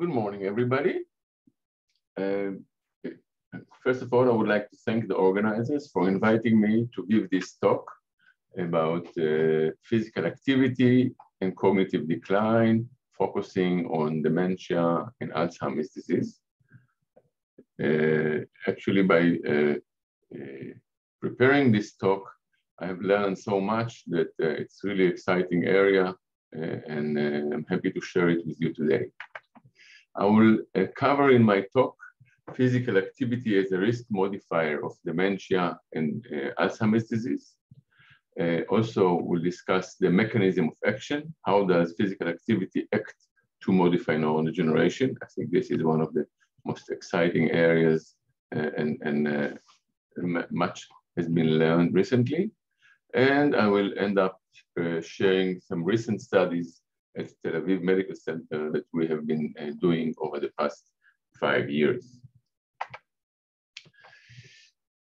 Good morning, everybody. Uh, first of all, I would like to thank the organizers for inviting me to give this talk about uh, physical activity and cognitive decline, focusing on dementia and Alzheimer's disease. Uh, actually, by uh, uh, preparing this talk, I have learned so much that uh, it's really exciting area uh, and I'm happy to share it with you today. I will cover in my talk physical activity as a risk modifier of dementia and Alzheimer's disease. Uh, also, we'll discuss the mechanism of action. How does physical activity act to modify neurodegeneration? I think this is one of the most exciting areas uh, and, and uh, much has been learned recently. And I will end up uh, sharing some recent studies at Tel Aviv Medical Center that we have been uh, doing over the past five years.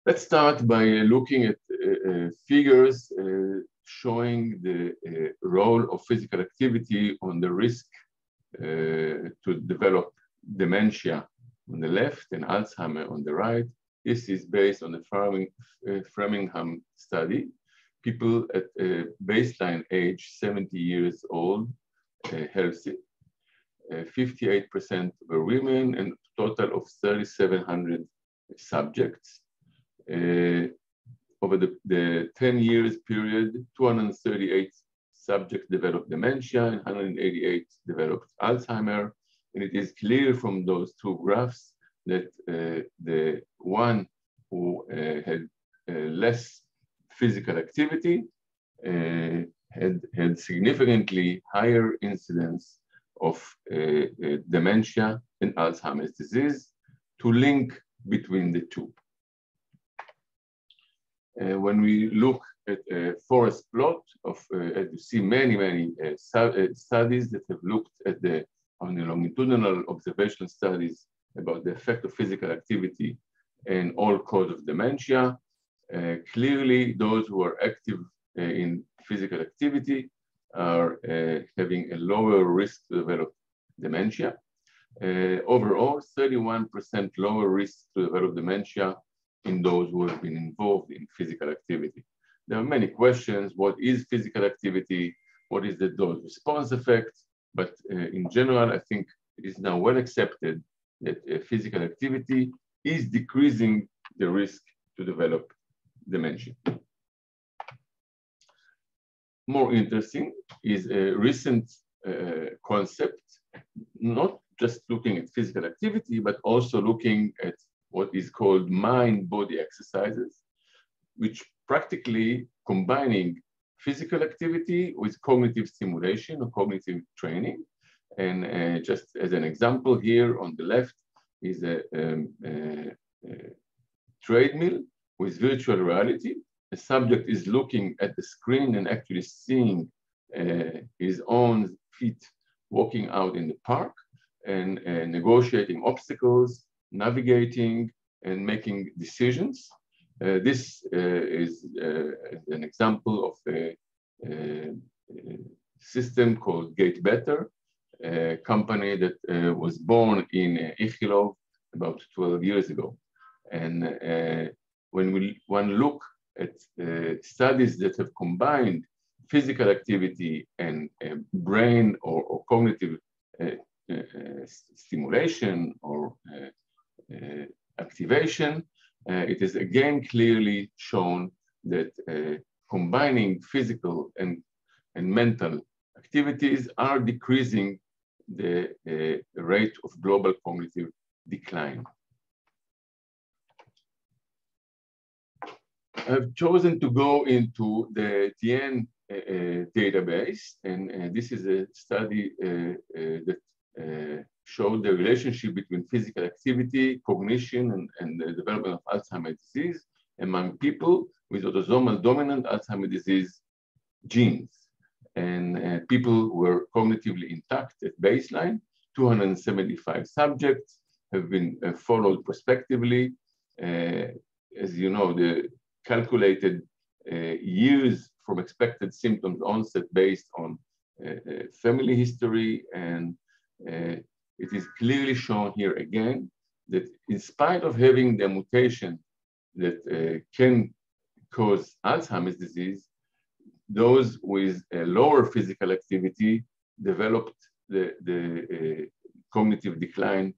Let's start by looking at uh, uh figures uh, showing the uh, role of physical activity on the risk to develop dementia on the left and Alzheimer on the right. This is based on the Framingham study people at baseline age 70 years old, uh, healthy. 58% uh, were women and total of 3,700 subjects. Uh, over the, the 10 years period, 238 subjects developed dementia and 188 developed Alzheimer. And it is clear from those two graphs that uh, the one who uh, had uh, less physical activity uh, had, had significantly higher incidence of uh, uh, dementia and Alzheimer's disease to link between the two. Uh, when we look at a forest plot of, uh, you see many, many uh, studies that have looked at the on the longitudinal observational studies about the effect of physical activity and all cause of dementia. Uh, clearly, those who are active uh, in physical activity are uh, having a lower risk to develop dementia. overall, 31% lower risk to develop dementia in those who have been involved in physical activity. There are many questions. What is physical activity? What is the dose response effect? But uh, in general, I think it is now well accepted that uh, physical activity is decreasing the risk to develop dementia. More interesting is a recent uh, concept, not just looking at physical activity, but also looking at what is called mind-body exercises, which practically combining physical activity with cognitive stimulation or cognitive training. And uh, just as an example here on the left is a, um, a, a treadmill with virtual reality. The subject is looking at the screen and actually seeing uh, his own feet walking out in the park and uh, negotiating obstacles, navigating, and making decisions. Uh, this uh, is uh, an example of a, a, system called GaitBetter, a company that uh, was born in Ichilov about 12 years ago. And when we one look at uh, studies that have combined physical activity and uh, brain or, or cognitive uh, uh stimulation or uh, uh, activation, it is again clearly shown that combining physical and, and mental activities are decreasing the rate of global cognitive decline. I've chosen to go into the DIAN uh, uh, database, and uh, this is a study uh, uh, that uh, showed the relationship between physical activity, cognition, and, and the development of Alzheimer's disease among people with autosomal dominant Alzheimer's disease genes. And people were cognitively intact at baseline. 275 subjects have been followed prospectively. as you know, the calculated uh, years from expected symptoms onset based on uh, uh, family history and it is clearly shown here again that in spite of having the mutation that can cause Alzheimer's disease, those with lower physical activity developed the, the uh, cognitive decline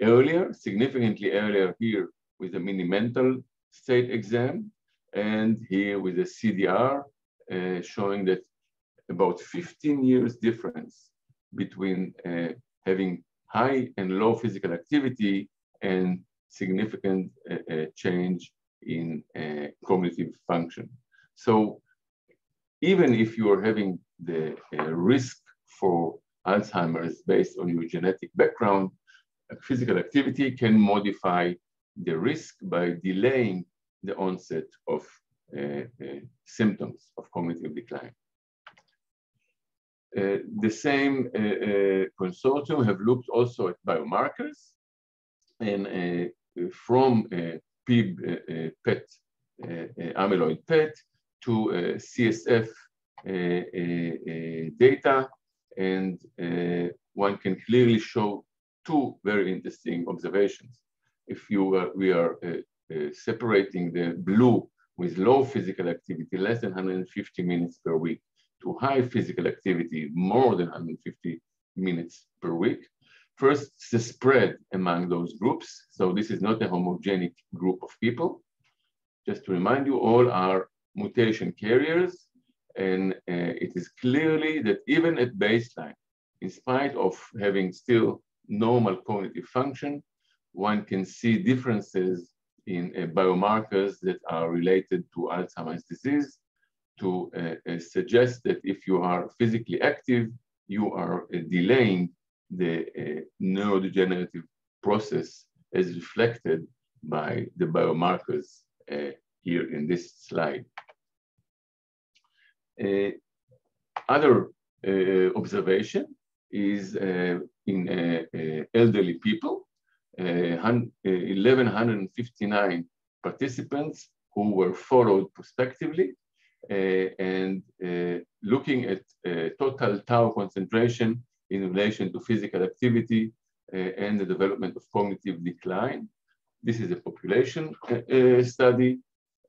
earlier, significantly earlier here with the mini mental state exam, and here with the CDR uh, showing that about 15 years difference between uh, having high and low physical activity and significant uh, uh change in uh, cognitive function. So even if you are having the uh, risk for Alzheimer's based on your genetic background, physical activity can modify the risk by delaying the onset of uh, uh, symptoms of cognitive decline. Uh, the same uh, uh, consortium have looked also at biomarkers and uh, from PIB PET, amyloid PET to CSF data and one can clearly show two very interesting observations. If you uh, we are uh, uh, separating the blue with low physical activity, less than 150 minutes per week, to high physical activity, more than 150 minutes per week. First, the spread among those groups. So this is not a homogenic group of people. Just to remind you, all are mutation carriers. And uh, it is clearly that even at baseline, in spite of having still normal cognitive function, one can see differences in uh, biomarkers that are related to Alzheimer's disease to uh, uh, suggest that if you are physically active, you are uh, delaying the uh, neurodegenerative process as reflected by the biomarkers uh, here in this slide. other observation is in elderly people, 1,159 uh, uh participants who were followed prospectively uh, and uh, looking at total tau concentration in relation to physical activity and the development of cognitive decline. This is a population study,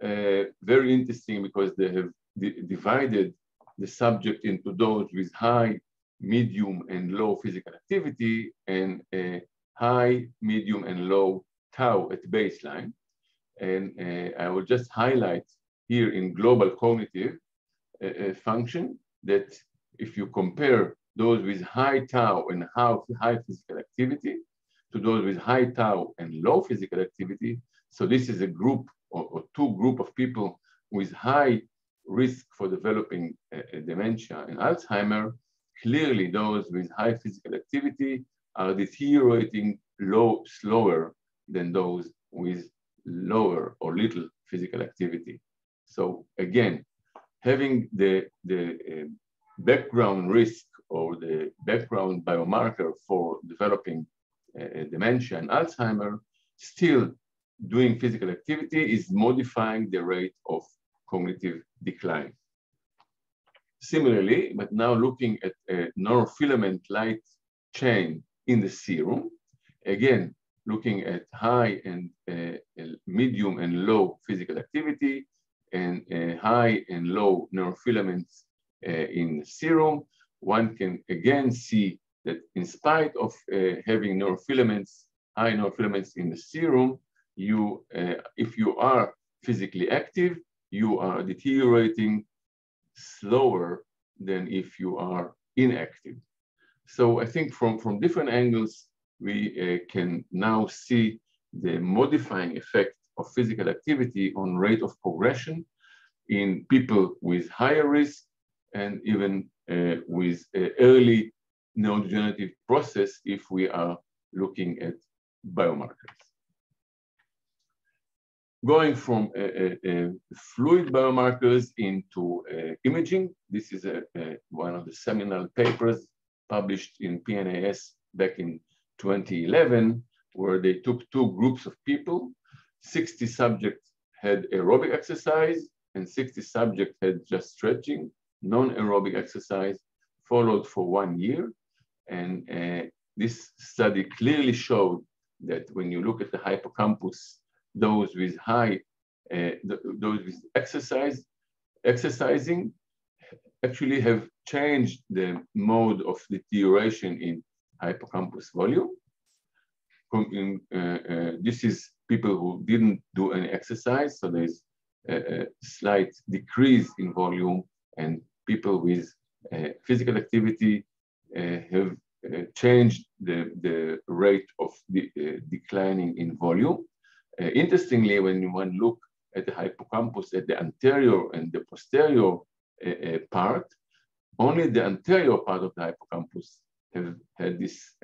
very interesting because they have divided the subject into those with high medium and low physical activity and high, medium, and low tau at baseline. And uh, I will just highlight here in global cognitive uh, uh, function that if you compare those with high tau and high physical activity to those with high tau and low physical activity, so this is a group or, or two group of people with high risk for developing uh, dementia and Alzheimer, clearly those with high physical activity are deteriorating low, slower than those with lower or little physical activity. So again, having the, the uh, background risk or the background biomarker for developing uh, dementia and Alzheimer, still doing physical activity is modifying the rate of cognitive decline. Similarly, but now looking at a neurofilament light chain in the serum, again, looking at high and uh, medium and low physical activity and uh, high and low neurofilaments uh, in serum, one can again see that in spite of uh, having neurofilaments, high neurofilaments in the serum, you, uh, if you are physically active, you are deteriorating slower than if you are inactive. So I think from, from different angles, we uh, can now see the modifying effect of physical activity on rate of progression in people with higher risk and even uh, with uh, early neurodegenerative process if we are looking at biomarkers going from fluid biomarkers into imaging. This is one of the seminal papers published in PNAS back in 2011, where they took two groups of people. 60 subjects had aerobic exercise and 60 subjects had just stretching, non-aerobic exercise, followed for one year. And uh, this study clearly showed that when you look at the hippocampus, those with high, uh, those with exercise, exercising actually have changed the mode of deterioration in hippocampus volume. In, uh, uh, this is people who didn't do any exercise, so there's a, a slight decrease in volume, and people with uh, physical activity uh, have uh, changed the, the rate of the, declining in volume. interestingly, when one look at the hippocampus at the anterior and the posterior part, only the anterior part of the hippocampus have had this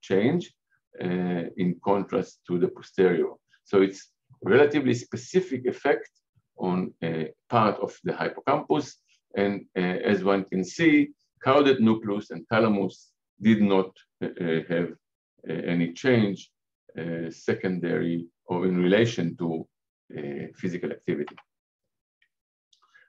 change in contrast to the posterior. So it's relatively specific effect on a part of the hippocampus. And uh, as one can see, caudate nucleus and thalamus did not uh, uh, have uh, any change secondary or in relation to physical activity.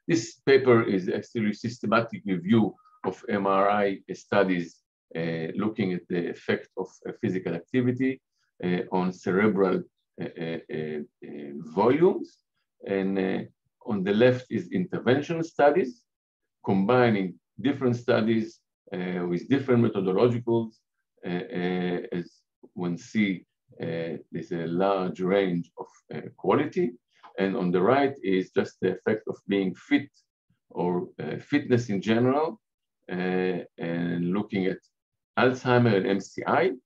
This paper is actually a systematic review of MRI studies uh, looking at the effect of uh, physical activity uh, on cerebral volumes. And on the left is interventional studies, combining different studies uh, with different methodologicals. Uh, uh, as one see, there's a large range of quality. And on the right is just the effect of being fit or fitness in general, and looking at Alzheimer and MCI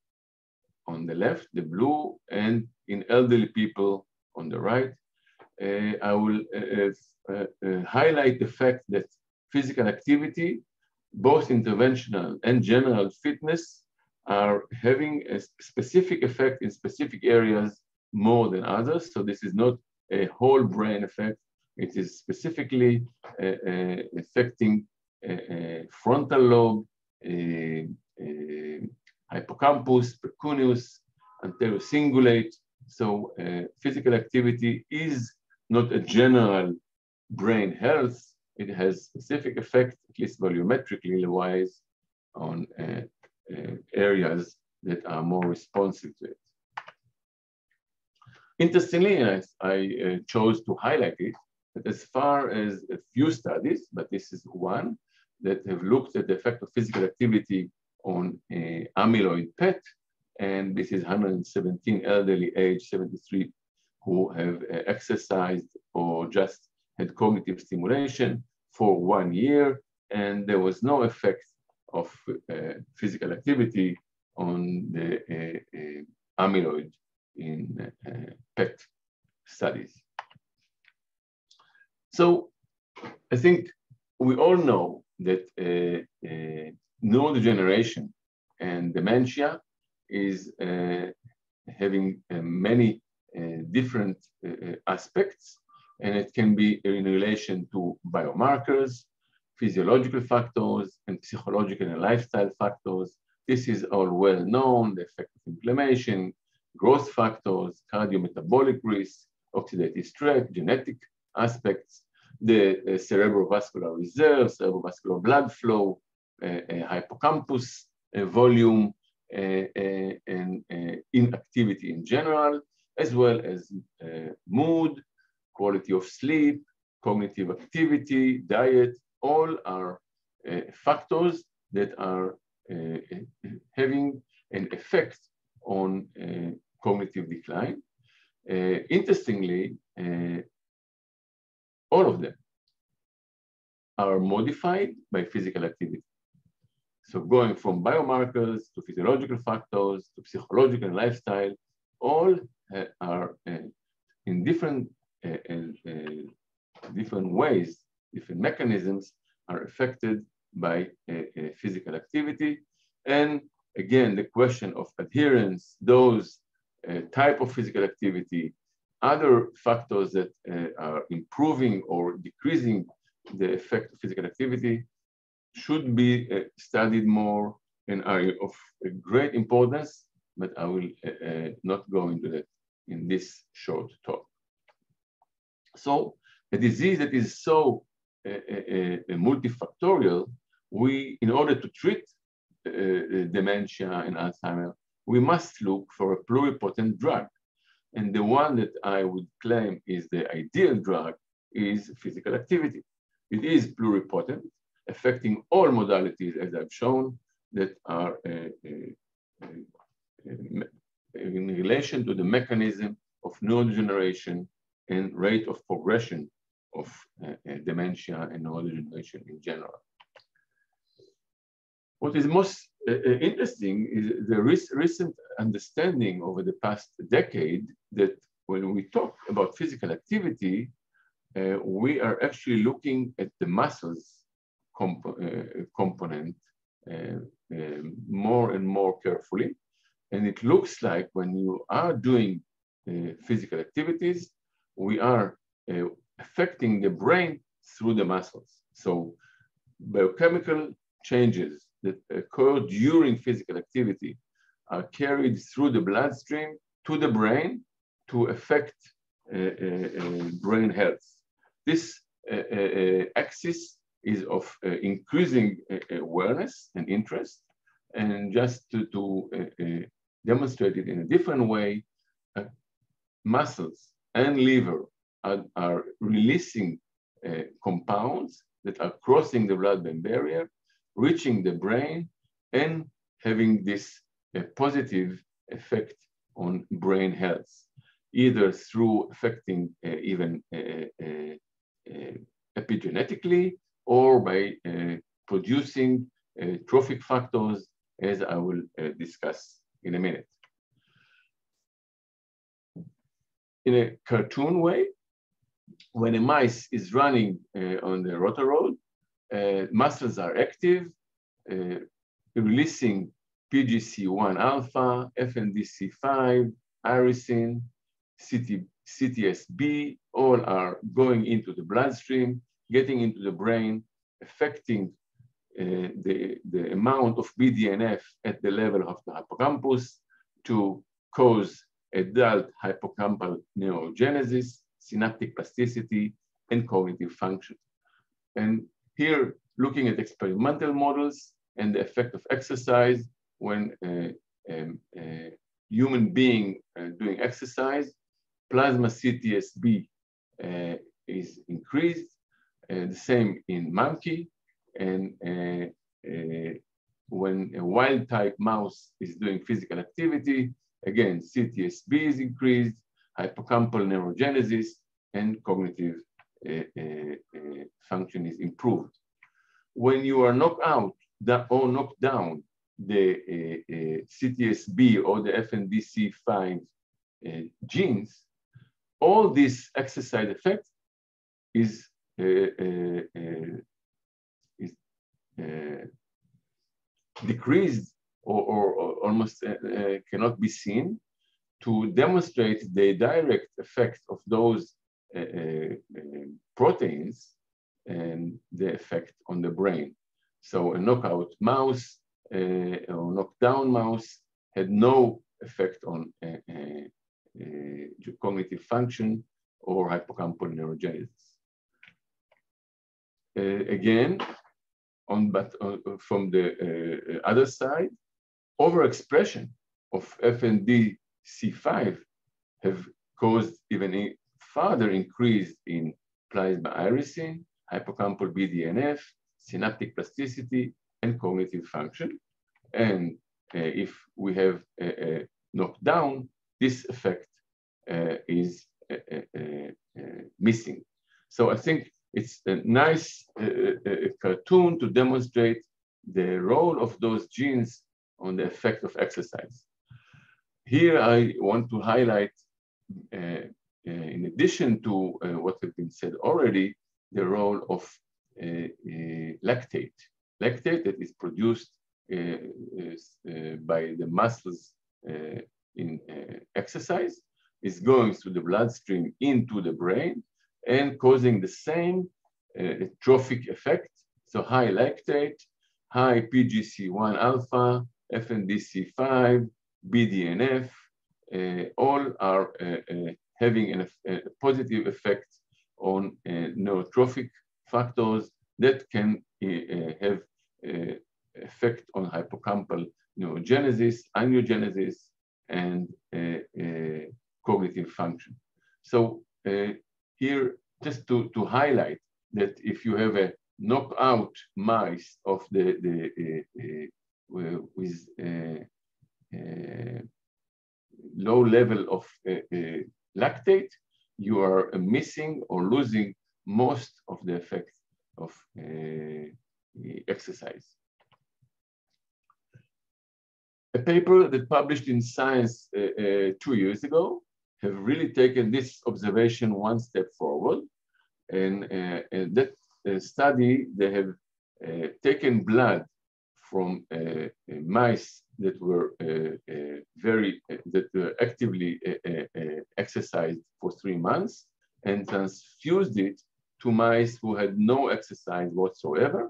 on the left, the blue, and in elderly people on the right. Uh, I will uh, uh, highlight the fact that physical activity, both interventional and general fitness, are having a specific effect in specific areas more than others. So this is not a whole brain effect. It is specifically uh, uh, affecting uh, frontal lobe, hippocampus, precuneus, anterior cingulate. So physical activity is not a general brain health, it has specific effect, at least volumetrically wise, on areas that are more responsive to it. Interestingly, I, I uh, chose to highlight it, that as far as a few studies, but this is one, that have looked at the effect of physical activity on amyloid PET, and this is 117 elderly age 73 who have uh, exercised or just had cognitive stimulation for one year, and there was no effect of uh, physical activity on the uh, uh amyloid in uh, PET studies. So I think we all know that uh, uh neurodegeneration and dementia is uh, having uh, many different aspects and it can be in relation to biomarkers, physiological factors, and psychological and lifestyle factors. This is all well known, the effect of inflammation, growth factors, cardiometabolic risk, oxidative stress, genetic aspects, the uh, cerebrovascular reserve, cerebrovascular blood flow, uh, uh, hippocampus uh, volume, uh, uh, and inactivity in general, as well as mood, quality of sleep, cognitive activity, diet, all are factors that are having an effect on uh, cognitive decline. Uh, interestingly, uh, all of them are modified by physical activity. So going from biomarkers to physiological factors to psychological and lifestyle, all uh, are in different different ways, different mechanisms are affected by physical activity. And again, the question of adherence, those uh, type of physical activity, other factors that uh, are improving or decreasing the effect of physical activity should be uh, studied more and are of great importance, but I will not go into that in this short talk. So a disease that is so uh, uh, multifactorial, we, in order to treat dementia and Alzheimer, we must look for a pluripotent drug. And the one that I would claim is the ideal drug is physical activity. It is pluripotent, affecting all modalities, as I've shown, that are uh, uh, uh, in relation to the mechanism of neurodegeneration and rate of progression of dementia and neurodegeneration in general. What is most interesting is the recent understanding over the past decade that when we talk about physical activity, uh, we are actually looking at the muscles comp uh, component uh, um, more and more carefully. And it looks like when you are doing uh, physical activities, we are uh, affecting the brain through the muscles. So biochemical changes that occur during physical activity are carried through the bloodstream to the brain to affect uh, uh, uh brain health. This uh, uh, uh axis is of uh, increasing awareness and interest. And just to, to demonstrate it in a different way, muscles and liver are, are releasing compounds that are crossing the blood-brain barrier, reaching the brain, and having this positive effect on brain health, either through affecting uh, even uh, uh, uh, epigenetically or by producing trophic factors, as I will discuss in a minute. In a cartoon way, when a mice is running on the rotarod, muscles are active, releasing PGC1 alpha, FNDC5, irisin, CT, CTSB, all are going into the bloodstream, getting into the brain, affecting uh, the, the amount of BDNF at the level of the hippocampus to cause adult hippocampal neurogenesis, synaptic plasticity, and cognitive function. And here, looking at experimental models and the effect of exercise when a, a, a human being uh, doing exercise plasma CTSB uh, is increased, uh, the same in monkey, and uh, uh, when a wild type mouse is doing physical activity, again, CTSB is increased, hippocampal neurogenesis, and cognitive uh, Eh, eh, eh, function is improved. When you are knocked out that, or knocked down the CTSB or the FNDC5 genes, all this exercise effect is, is decreased or, or, or almost cannot be seen to demonstrate the direct effect of those proteins and the effect on the brain. So a knockout mouse uh, or knockdown mouse had no effect on uh, uh, uh, cognitive function or hippocampal neurogenesis. Uh, again, on but uh, from the other side, overexpression of FNDC5 have caused even further increase in plasma irisin, hippocampal BDNF, synaptic plasticity, and cognitive function. And uh, if we have a, a knockdown, this effect uh, is uh, uh, missing. So I think it's a nice cartoon to demonstrate the role of those genes on the effect of exercise. Here I want to highlight, uh, uh, in addition to uh, what has been said already, the role of lactate. Lactate that is produced by the muscles in uh, exercise is going through the bloodstream into the brain and causing the same uh, trophic effect. So high lactate, high PGC1 alpha, FNDC5, BDNF, uh, all are uh, uh, having an, a positive effect on uh, neurotrophic factors that can uh, uh, have uh, effect on hippocampal neurogenesis, angiogenesis, and uh, uh, cognitive function. So uh, here, just to, to highlight that if you have a knockout mice of the, the with low level of lactate, you are missing or losing most of the effects of exercise. A paper that published in Science uh, uh, two years ago have really taken this observation one step forward. And, uh, and that study, they have taken blood from mice that were very, that were actively exercised for three months and transfused it to mice who had no exercise whatsoever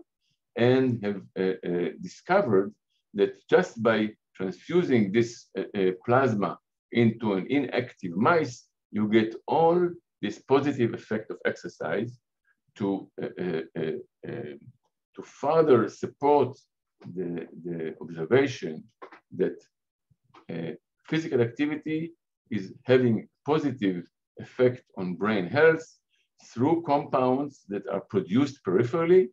and have uh, uh, discovered that just by transfusing this uh, uh, plasma into an inactive mice, you get all this positive effect of exercise to, uh, to further support the, the observation that physical activity is having positive effect on brain health through compounds that are produced peripherally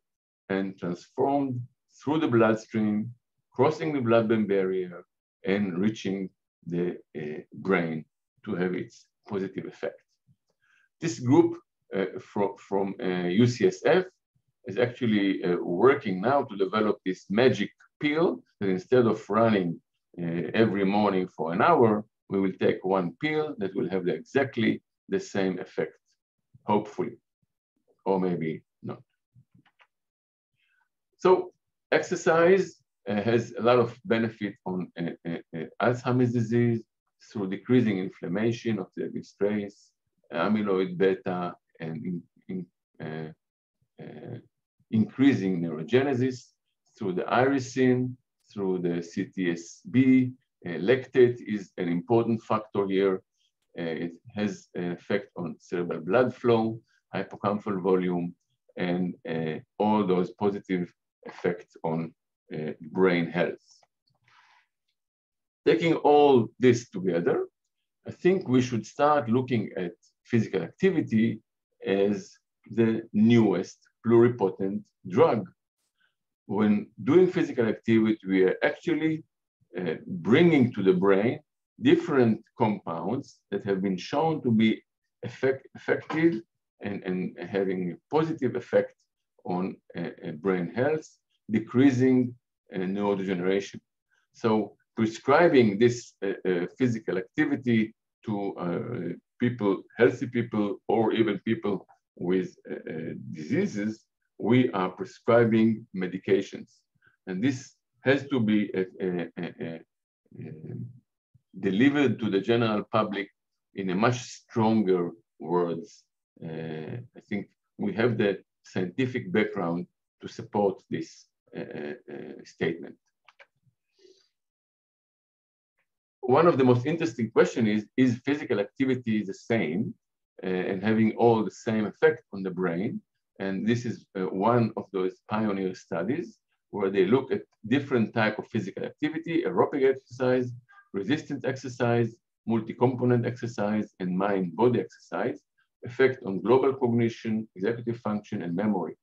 and transformed through the bloodstream crossing the blood-brain barrier and reaching the uh, brain to have its positive effect. This group uh, from, from uh, UCSF is actually uh, working now to develop this magic pill that instead of running uh, every morning for an hour, we will take one pill that will have exactly the same effect, hopefully, or maybe not. So exercise uh, has a lot of benefit on uh, uh, Alzheimer's disease through decreasing inflammation of the trace, amyloid beta, and in, in, increasing neurogenesis through the irisin, through the CTSB. Uh, lactate is an important factor here. Uh, it has an effect on cerebral blood flow, hippocampal volume, and uh, all those positive effects on uh, brain health. Taking all this together, I think we should start looking at physical activity as the newest pluripotent drug. When doing physical activity, we are actually uh, bringing to the brain different compounds that have been shown to be effect effective and, and having a positive effect on uh, uh brain health, decreasing and neurodegeneration. So prescribing this uh, uh, physical activity to uh, people, healthy people, or even people with uh, uh, diseases, we are prescribing medications. And this has to be uh, um, delivered to the general public in a much stronger words. Uh, I think we have the scientific background to support this statement. One of the most interesting question is, is physical activity the same uh, and having all the same effect on the brain? And this is uh, one of those pioneer studies where they look at different type of physical activity, aerobic exercise, resistance exercise, multi-component exercise, and mind-body exercise, effect on global cognition, executive function, and memory.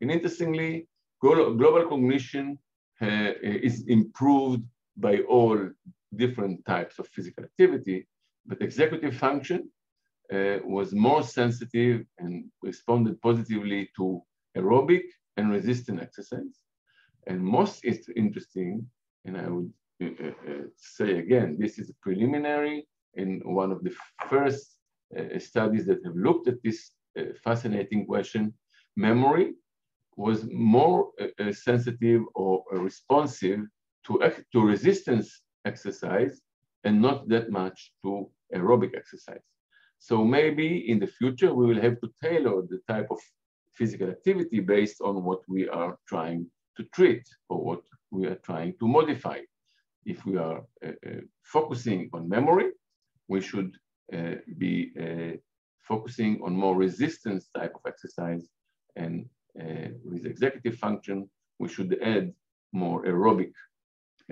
And interestingly, global cognition uh, is improved by all different types of physical activity, but executive function uh, was more sensitive and responded positively to aerobic and resistant exercise. And most interesting, and I would uh, uh, uh, say again, this is preliminary in one of the first uh, studies that have looked at this fascinating question, memory was more uh, uh, sensitive or uh, responsive to, to resistance exercise and not that much to aerobic exercise. So maybe in the future, we will have to tailor the type of physical activity based on what we are trying to treat or what we are trying to modify. If we are uh, uh, focusing on memory, we should uh, be focusing on more resistance type of exercise and uh, with executive function, we should add more aerobic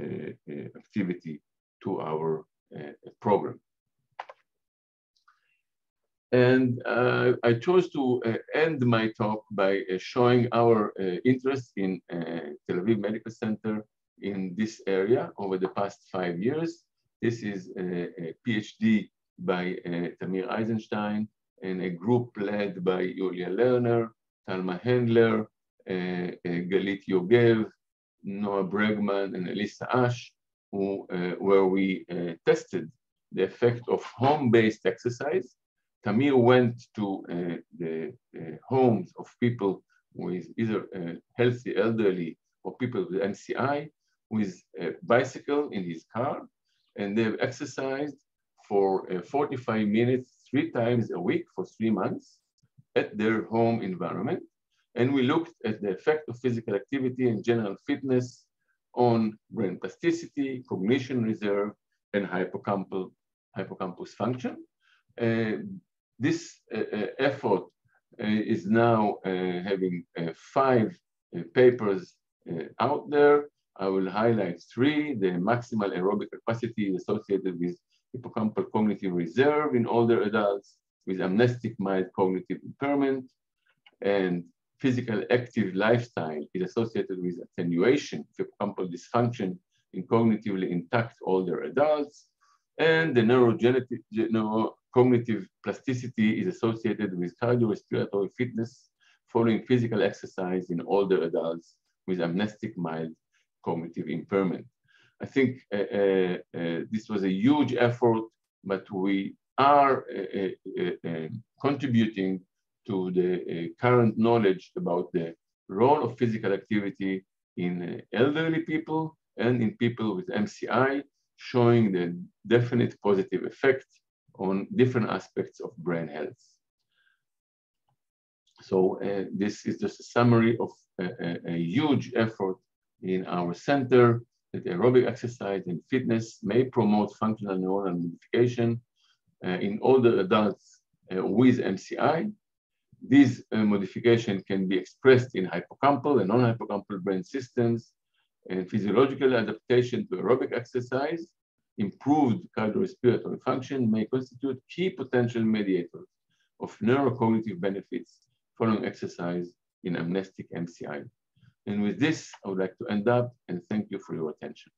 uh, uh, activity to our uh, program. And uh, I chose to uh, end my talk by uh, showing our uh, interest in uh, Tel Aviv Medical Center in this area over the past five years. This is uh, a, a PhD by Tamir Eisenstein and a group led by Yulia Lerner, Talma Hendler, Galit Yogev, Noa Bregman, and Elissa Ash, who, where we tested the effect of home-based exercise Tamir went to uh, the uh, homes of people with either uh, healthy elderly or people with MCI with a bicycle in his car, and they've exercised for uh, 45 minutes three times a week for three months at their home environment. And we looked at the effect of physical activity and general fitness on brain plasticity, cognition reserve, and hippocampal, hippocampus function. Uh, this uh, uh, effort uh, is now having five papers out there. I will highlight three, the maximal aerobic capacity associated with hippocampal cognitive reserve in older adults with amnestic mild cognitive impairment and physical active lifestyle is associated with attenuation of hippocampal dysfunction in cognitively intact older adults. And the neurogenetic, neuro, cognitive plasticity is associated with cardiorespiratory fitness following physical exercise in older adults with amnestic mild cognitive impairment. I think uh, uh, uh, this was a huge effort, but we are uh, uh, uh, contributing to the current knowledge about the role of physical activity in elderly people and in people with MCI, showing the definite positive effect on different aspects of brain health. So uh, this is just a summary of a, a, a, huge effort in our center that aerobic exercise and fitness may promote functional neuronal modification uh, in older adults uh, with MCI. These uh, modification can be expressed in hippocampal and non-hippocampal brain systems and physiological adaptation to aerobic exercise improved cardiorespiratory function may constitute key potential mediators of neurocognitive benefits following exercise in amnestic MCI. And with this, I would like to end up and thank you for your attention.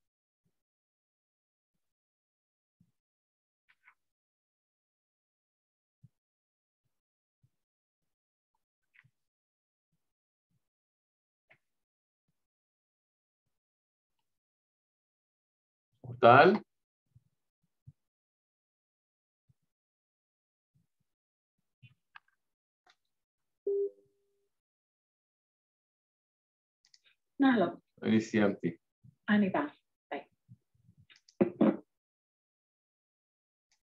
Tal. נהלו. אני סיימתי. אני באה.